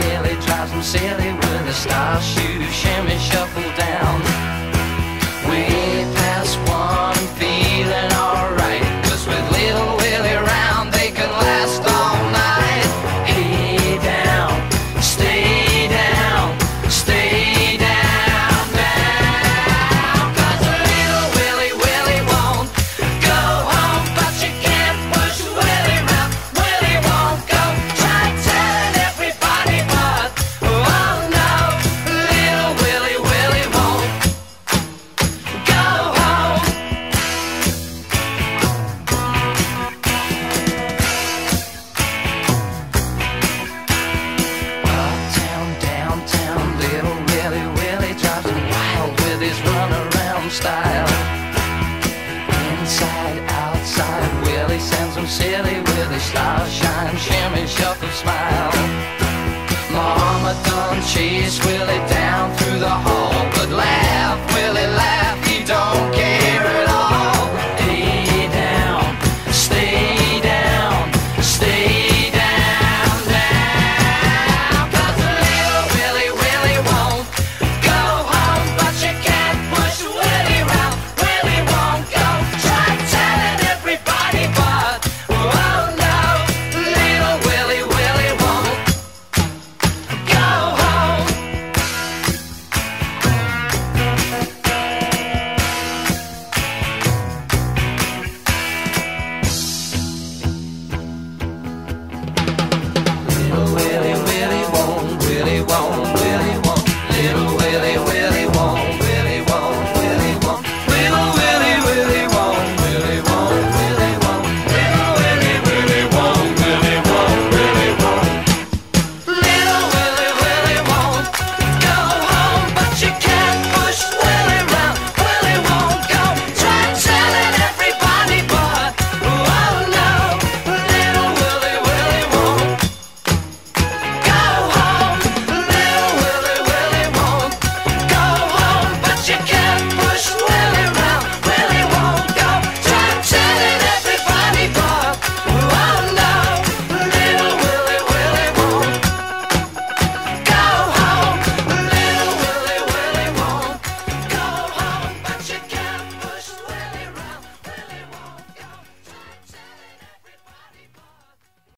really drives them silly when the stars shoot, shimmy, shuffle down. style. Inside, outside, Willy sends them silly Willy style. Shine, shimmy, shuffle, smile. Mama done chase Willy down through the hall, but laugh, Willy laugh. won't